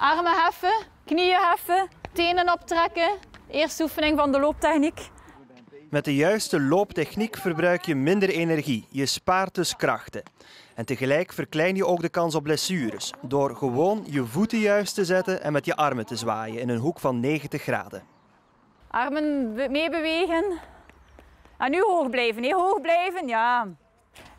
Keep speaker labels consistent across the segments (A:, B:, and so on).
A: Armen heffen, knieën heffen, tenen optrekken. Eerste oefening van de looptechniek.
B: Met de juiste looptechniek verbruik je minder energie. Je spaart dus krachten. En tegelijk verklein je ook de kans op blessures door gewoon je voeten juist te zetten en met je armen te zwaaien in een hoek van 90 graden.
A: Armen meebewegen. En nu hoog blijven, hè? hoog blijven, ja.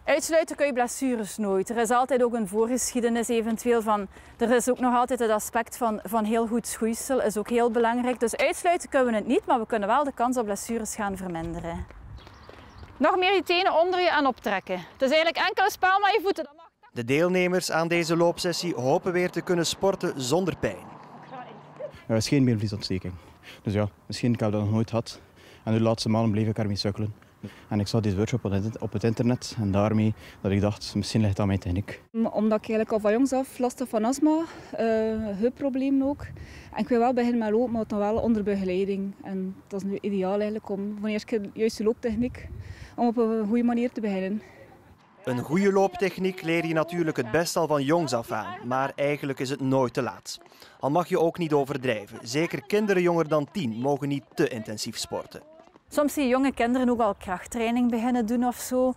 A: Uitsluiten kun je blessures nooit. Er is altijd ook een voorgeschiedenis eventueel van... Er is ook nog altijd het aspect van, van heel goed schoeisel, is ook heel belangrijk. Dus uitsluiten kunnen we het niet, maar we kunnen wel de kans op blessures gaan verminderen. Nog meer je tenen onder je en optrekken. Het is eigenlijk enkel een spel met je voeten. Dat mag.
B: De deelnemers aan deze loopsessie hopen weer te kunnen sporten zonder pijn.
C: Er is geen beenvliesontsteking. Dus ja, misschien ik heb dat nog nooit gehad. En de laatste maanden bleef ik ermee sukkelen. En ik zag deze workshop op het internet en daarmee dat ik dacht, misschien ligt dat aan mijn techniek.
D: Omdat ik eigenlijk al van jongs af last heb van astma, uh, heupproblemen ook. En ik wil wel beginnen met lopen, maar dan wel onder begeleiding. En dat is nu ideaal eigenlijk om van eerst keer de juiste looptechniek, om op een goede manier te beginnen.
B: Een goede looptechniek leer je natuurlijk het best al van jongs af aan, maar eigenlijk is het nooit te laat. Al mag je ook niet overdrijven. Zeker kinderen jonger dan 10 mogen niet te intensief sporten.
A: Soms zie je jonge kinderen ook al krachttraining beginnen doen of zo.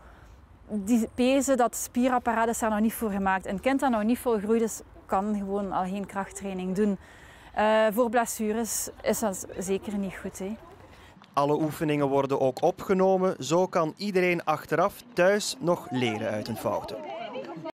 A: Die pezen, dat spierapparaat is daar nog niet voor gemaakt. Een kind dat nog niet volgroeid is, kan gewoon al geen krachttraining doen. Uh, voor blessures is dat zeker niet goed. Hè.
B: Alle oefeningen worden ook opgenomen. Zo kan iedereen achteraf thuis nog leren uit een fouten.